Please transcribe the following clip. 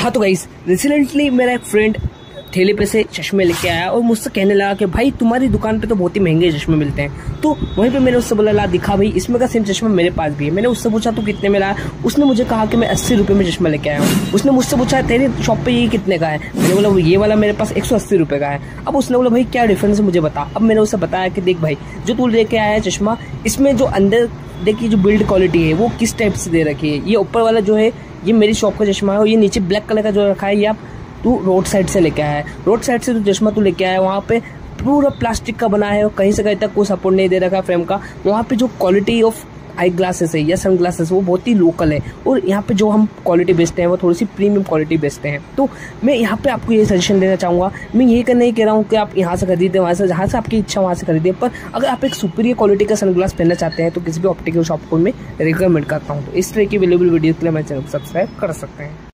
हाँ तो guys recently मेरा एक फ्रेंड ठेले पे से चश्मे लेके आया और मुझसे कहने लगा कि भाई, तुम्हारी दुकान पे तो बहुत ही महँगे चश्मे मिलते हैं। तो वहीं पे मैंने उससे बोला, ला, दिखा भाई, इसमें का सेम चश्मा मेरे पास भी है। मैंने उससे पूछा, तू कितने में लाया उसने मुझे कहा कि मैं अस्सी रुपये में चश्मा लेके आया हूँ। उसने मुझसे पूछा, तेरे शॉप पर ये कितने का है? मैंने बोला ये वाला मेरे पास एक सौ का है। अब उसने बोला, भाई, क्या डिफरेंस है, मुझे बता। अब मैंने उससे बताया कि देख भाई, जो तू लेके आया है चश्मा, इसमें जो अंदर, देखिए, जो बिल्ड क्वालिटी है, वो किस टाइप से दे रखी है? ये ऊपर वाला जो है ये मेरी शॉप का चश्मा है और ये नीचे ब्लैक कलर का जो रखा है, ये आप तू रोड साइड से लेके आया है। रोड साइड से तो चश्मा तू लेके आया है, वहाँ पे पूरा प्लास्टिक का बना है और कहीं से कहीं तक कोई सपोर्ट नहीं दे रखा है फ्रेम का। वहाँ पे जो क्वालिटी ऑफ़ आई ग्लासेस है, या सन ग्लासेस वो बहुत ही लोकल है। और यहाँ पे जो हम क्वालिटी बेचते हैं, वो थोड़ी सी प्रीमियम क्वालिटी बेचते हैं। तो मैं यहाँ पे आपको ये सजेशन देना चाहूँगा। मैं ये कहना नहीं कह रहा हूँ कि आप यहाँ से खरीदें, वहाँ से, जहाँ से आपकी इच्छा, वहाँ से खरीदें। पर अगर आप एक सुपीरियर क्वालिटी का सन ग्लास पहनना चाहते हैं तो किसी भी ऑप्टिकल शॉप को मैं रिकमेंड करता हूँ। तो इस तरह की अवेलेबल वीडियो के लिए मेरे चैनल को सब्सक्राइब कर सकते हैं।